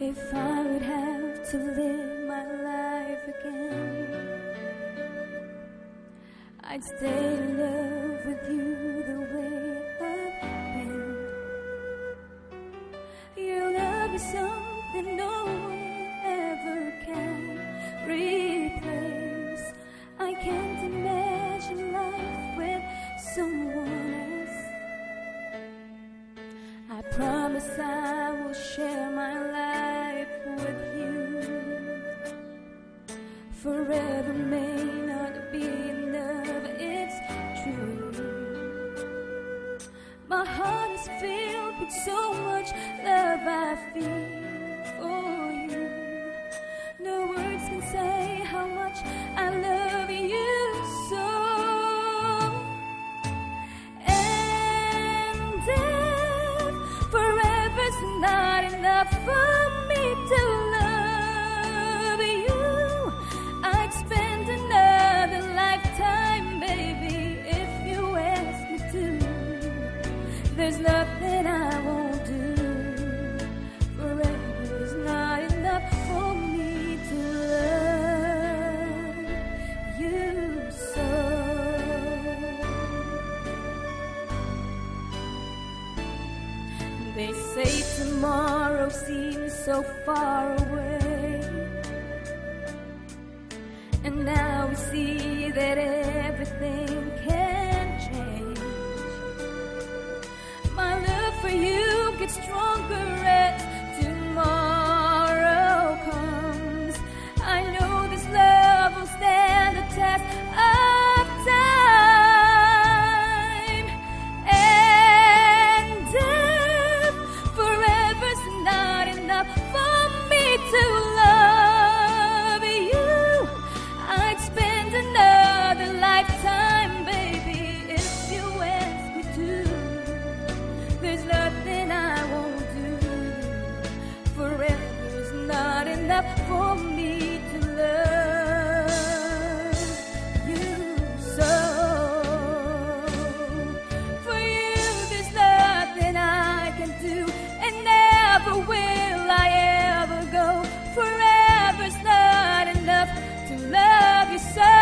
If I would have to live my life again, I'd stay in love with you the way I've been. Your love is something no one ever can replace. I can't imagine life with someone else. I promise I will share my life Forever may not be enough, it's true. My heart is filled with so much love I feel for you. No words can say how much I love you so. And if forever's not enough for me to love you, They say tomorrow seems so far away. And now we see that everything can change. My love for you gets stronger enough for me to love you so. For you, there's nothing I can do, and never will I ever go. Forever's not enough to love you so.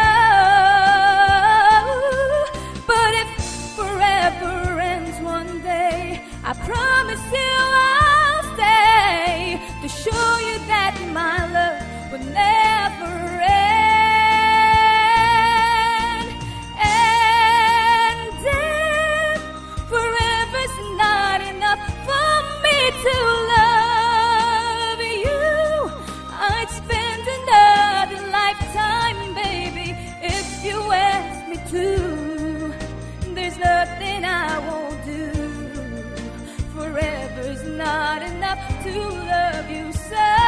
But if forever ends one day, I promise you There's nothing I won't do. Forever's not enough to love you so.